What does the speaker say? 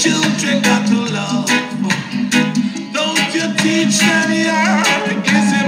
children got to love. Don't you teach them young?